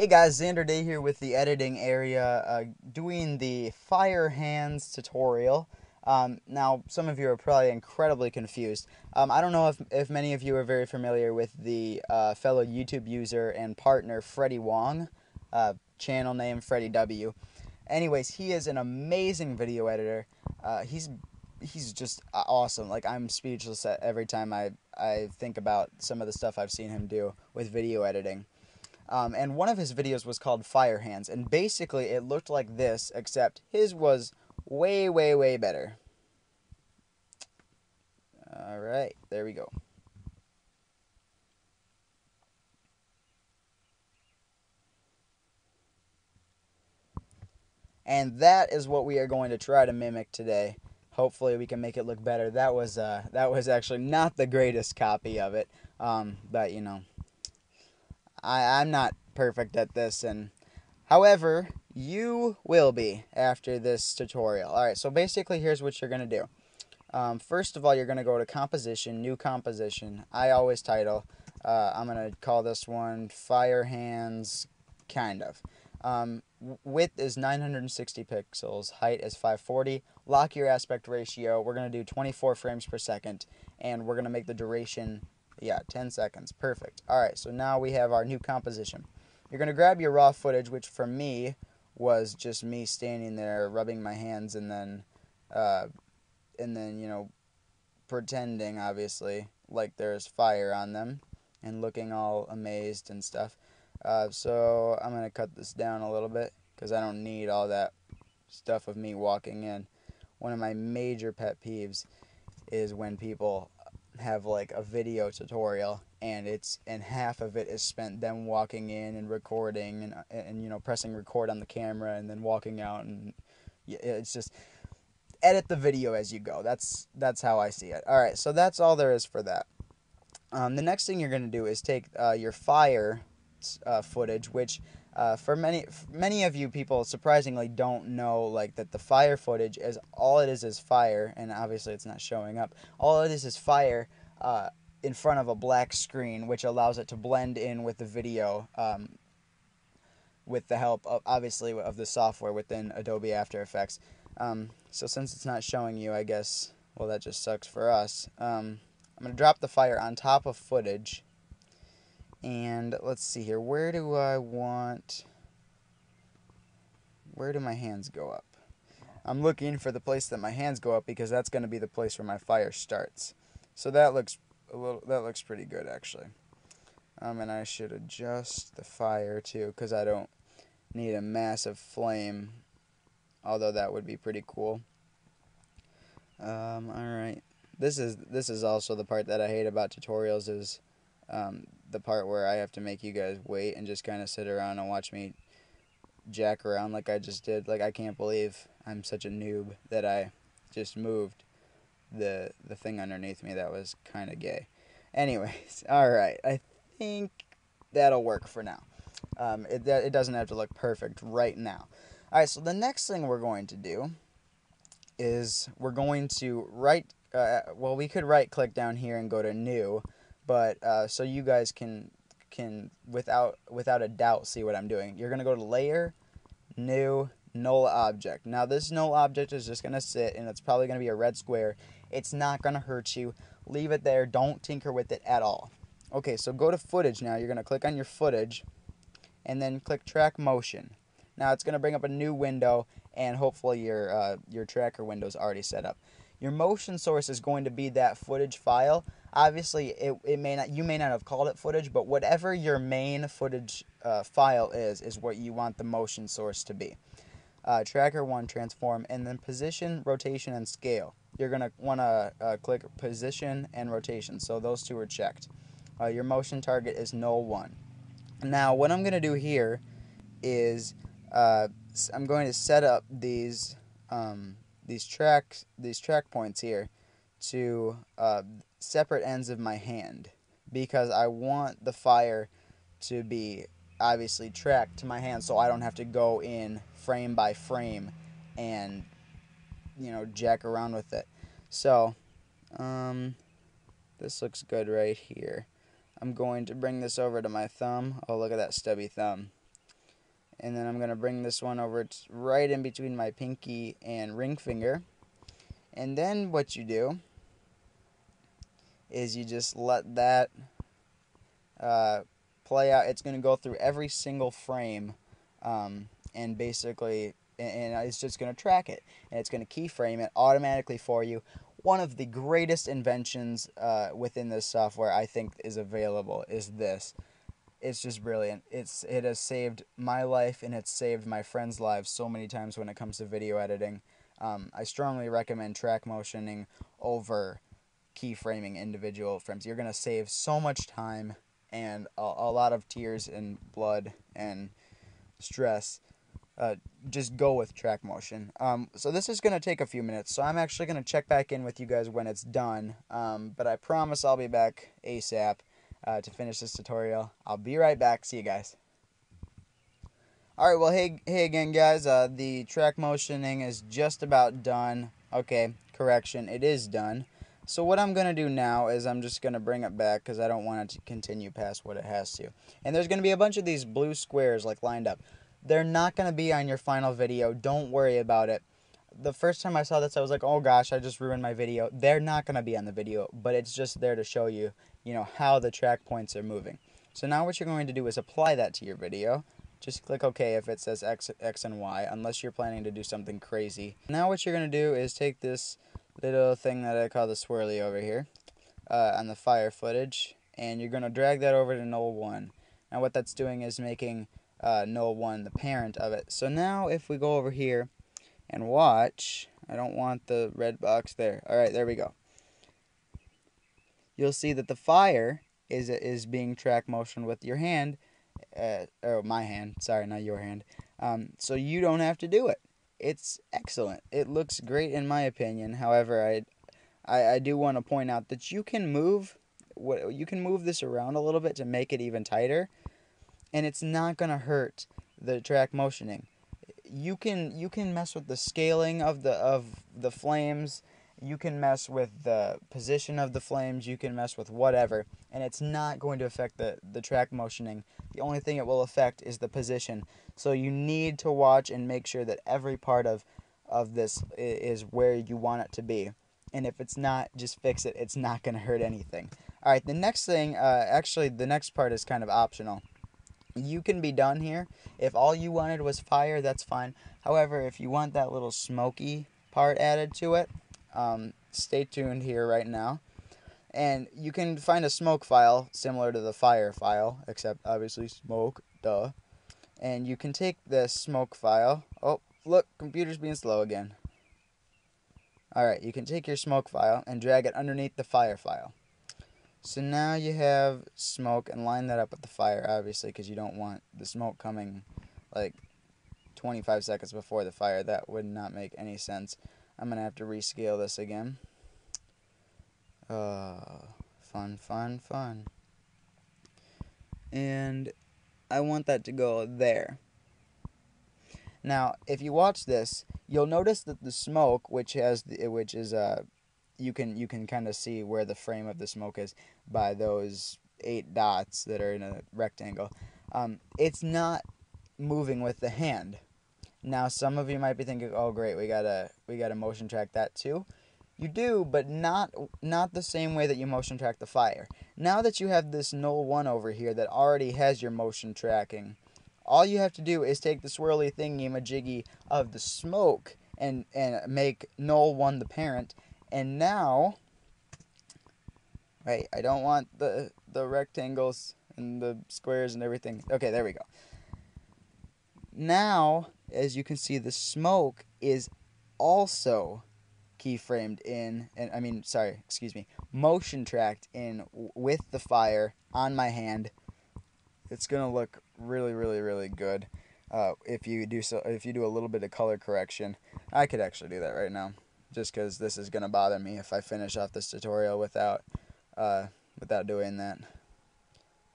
Hey guys, Xander Day here with the editing area, uh, doing the Fire Hands tutorial. Um, now, some of you are probably incredibly confused. Um, I don't know if, if many of you are very familiar with the uh, fellow YouTube user and partner Freddie Wong, uh, channel name Freddie W. Anyways, he is an amazing video editor. Uh, he's he's just awesome. Like I'm speechless every time I I think about some of the stuff I've seen him do with video editing. Um, and one of his videos was called Fire Hands, and basically it looked like this, except his was way, way, way better. All right, there we go. And that is what we are going to try to mimic today. Hopefully, we can make it look better. That was uh, that was actually not the greatest copy of it, um, but you know, I, I'm not perfect at this, and however, you will be after this tutorial. All right, so basically, here's what you're gonna do. Um, first of all, you're gonna go to composition, new composition. I always title. Uh, I'm gonna call this one Fire Hands, kind of. Um, width is 960 pixels, height is 540. Lock your aspect ratio. We're going to do 24 frames per second, and we're going to make the duration yeah, 10 seconds. Perfect. All right, so now we have our new composition. You're going to grab your raw footage, which for me was just me standing there rubbing my hands and then, uh, and then, you know, pretending, obviously, like there's fire on them and looking all amazed and stuff. Uh, so I'm going to cut this down a little bit because I don't need all that stuff of me walking in. One of my major pet peeves is when people have like a video tutorial and it's and half of it is spent them walking in and recording and and you know pressing record on the camera and then walking out and it's just edit the video as you go. That's that's how i see it. All right so that's all there is for that. Um, the next thing you're going to do is take uh, your fire uh, footage which uh, for many many of you people surprisingly don't know like that the fire footage is all it is is fire and obviously it's not showing up. All it is is fire uh, in front of a black screen which allows it to blend in with the video um, with the help of obviously of the software within Adobe After Effects. Um, so since it's not showing you I guess well that just sucks for us. Um, I'm gonna drop the fire on top of footage and let's see here. Where do I want... Where do my hands go up? I'm looking for the place that my hands go up because that's going to be the place where my fire starts. So that looks a little that looks pretty good actually. Um, and I should adjust the fire too because I don't need a massive flame. Although that would be pretty cool. Um, all right. This is this is also the part that I hate about tutorials is um, the part where I have to make you guys wait and just kind of sit around and watch me jack around like I just did. Like I can't believe I'm such a noob that I just moved the the thing underneath me that was kind of gay. Anyways, all right. I think that'll work for now. Um, it it doesn't have to look perfect right now. All right. So the next thing we're going to do is we're going to right. Uh, well, we could right click down here and go to new but uh, so you guys can can without without a doubt see what I'm doing. You're gonna go to layer, new, null object. Now this null object is just gonna sit and it's probably gonna be a red square. It's not gonna hurt you. Leave it there. Don't tinker with it at all. Okay, so go to footage now. You're gonna click on your footage, and then click track motion. Now it's gonna bring up a new window, and hopefully your uh, your tracker window is already set up. Your motion source is going to be that footage file. Obviously, it, it may not you may not have called it footage, but whatever your main footage uh, file is, is what you want the motion source to be. Uh, tracker 1 transform and then position, rotation, and scale. You're going to want to uh, click position and rotation, so those two are checked. Uh, your motion target is null 1. Now, what I'm going to do here is uh, I'm going to set up these um, these tracks, these track points here, to uh, separate ends of my hand because I want the fire to be obviously tracked to my hand so I don't have to go in frame by frame and you know jack around with it. So, um, this looks good right here. I'm going to bring this over to my thumb. Oh, look at that stubby thumb. and then I'm going to bring this one over it's right in between my pinky and ring finger. And then what you do is you just let that uh, play out. It's going to go through every single frame um, and basically, and it's just going to track it. And it's going to keyframe it automatically for you. One of the greatest inventions uh, within this software I think is available is this it's just brilliant. It's it has saved my life and it's saved my friends' lives so many times when it comes to video editing. Um, I strongly recommend track motioning over keyframing individual frames. You're gonna save so much time and a, a lot of tears and blood and stress. Uh, just go with track motion. Um, so this is going to take a few minutes. So I'm actually going to check back in with you guys when it's done. Um, but I promise I'll be back ASAP uh, to finish this tutorial. I'll be right back. See you guys. Alright, well, hey, hey again, guys. Uh, the track motioning is just about done. Okay, correction, it is done. So what I'm going to do now is I'm just going to bring it back because I don't want it to continue past what it has to. And there's going to be a bunch of these blue squares like lined up. They're not going to be on your final video. Don't worry about it. The first time I saw this, I was like, oh gosh, I just ruined my video. They're not going to be on the video, but it's just there to show you you know, how the track points are moving. So now what you're going to do is apply that to your video. Just click OK if it says X, X and Y, unless you're planning to do something crazy. Now what you're going to do is take this little thing that I call the swirly over here uh, on the fire footage, and you're going to drag that over to null 1. Now what that's doing is making uh, null 1 the parent of it. So now if we go over here and watch, I don't want the red box there. Alright, there we go you'll see that the fire is is being track motion with your hand, uh, or my hand. Sorry, not your hand. Um, so you don't have to do it. It's excellent. It looks great in my opinion. However, I, I, I do want to point out that you can move what you can move this around a little bit to make it even tighter, and it's not gonna hurt the track motioning. You can you can mess with the scaling of the of the flames you can mess with the position of the flames, you can mess with whatever, and it's not going to affect the, the track motioning. The only thing it will affect is the position. So you need to watch and make sure that every part of, of this is where you want it to be. And if it's not, just fix it. It's not going to hurt anything. All right, the next thing, uh, actually, the next part is kind of optional. You can be done here. If all you wanted was fire, that's fine. However, if you want that little smoky part added to it, um, stay tuned here right now. And you can find a smoke file similar to the fire file, except obviously smoke, duh. And you can take this smoke file. Oh, look, computer's being slow again. Alright, you can take your smoke file and drag it underneath the fire file. So now you have smoke and line that up with the fire, obviously, because you don't want the smoke coming like 25 seconds before the fire. That would not make any sense. I'm going to have to rescale this again. Uh, fun, fun, fun. And I want that to go there. Now, if you watch this, you'll notice that the smoke, which has the, which is uh, you can you can kind of see where the frame of the smoke is by those eight dots that are in a rectangle. Um, it's not moving with the hand. Now, some of you might be thinking, "Oh, great, we gotta we gotta motion track that too." You do, but not not the same way that you motion track the fire. Now that you have this null one over here that already has your motion tracking, all you have to do is take the swirly thingy majiggy of the smoke and and make null one the parent. And now, wait, I don't want the the rectangles and the squares and everything. Okay, there we go. Now as you can see, the smoke is also keyframed in, and I mean, sorry, excuse me, motion tracked in with the fire on my hand. It's gonna look really, really, really good. Uh, if you do so, if you do a little bit of color correction, I could actually do that right now, just because this is gonna bother me if I finish off this tutorial without, uh, without doing that.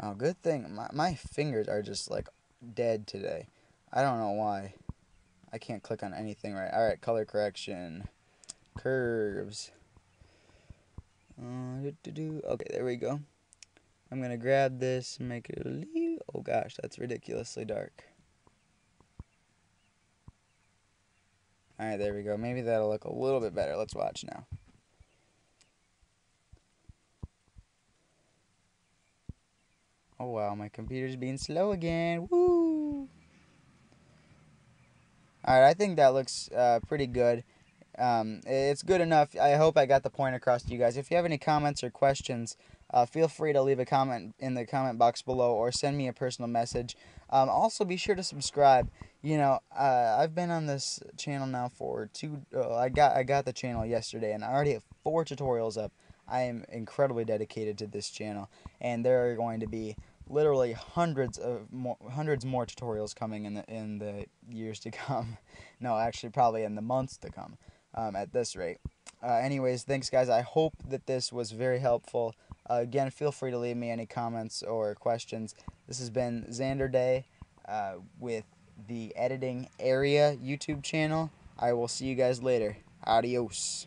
Oh, good thing my my fingers are just like dead today. I don't know why. I can't click on anything right. Alright, color correction. Curves. Uh, okay, there we go. I'm going to grab this and make it. Oh gosh, that's ridiculously dark. Alright, there we go. Maybe that'll look a little bit better. Let's watch now. Oh wow, my computer's being slow again. Woo! Alright, I think that looks uh, pretty good. Um, it's good enough. I hope I got the point across to you guys. If you have any comments or questions, uh, feel free to leave a comment in the comment box below or send me a personal message. Um, also, be sure to subscribe. You know, uh, I've been on this channel now for two. Uh, I got I got the channel yesterday, and I already have four tutorials up. I am incredibly dedicated to this channel, and there are going to be literally hundreds of more, hundreds more tutorials coming in the in the years to come. no, actually, probably in the months to come. Um, at this rate. Uh, anyways, thanks guys. I hope that this was very helpful. Uh, again, feel free to leave me any comments or questions. This has been Xander Day uh, with the Editing Area YouTube channel. I will see you guys later. Adios.